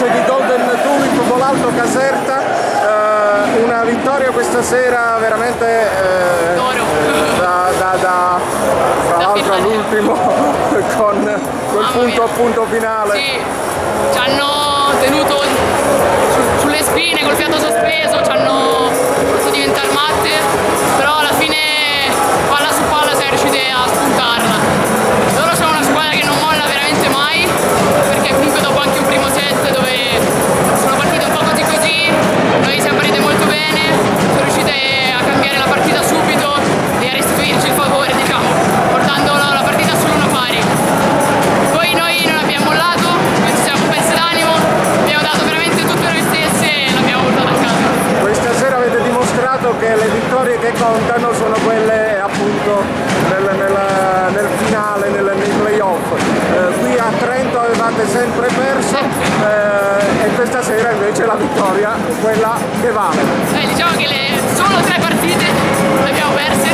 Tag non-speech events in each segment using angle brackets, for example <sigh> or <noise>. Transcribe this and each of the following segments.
calcio di Golden Tulip Volalto Caserta, eh, una vittoria questa sera veramente eh, da, da, da, tra l'altro all'ultimo <laughs> con quel punto a punto finale. Sì, ci hanno tenuto su, sulle spine col fiato sospeso, ci hanno fatto diventare matte, le vittorie che contano sono quelle appunto nel, nel, nel finale, nel, nei playoff. Eh, qui a Trento avevate sempre perso eh, e questa sera invece la vittoria quella che vale. Eh, diciamo che le, solo tre partite le abbiamo perse,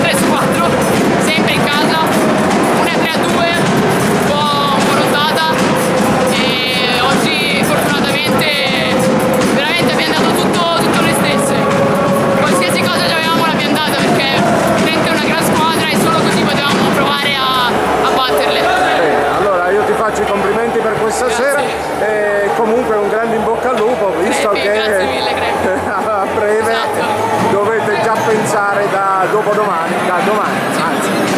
in bocca al lupo, visto Crepi, che mille, <laughs> a breve esatto. dovete già pensare da dopodomani, da domani, anzi.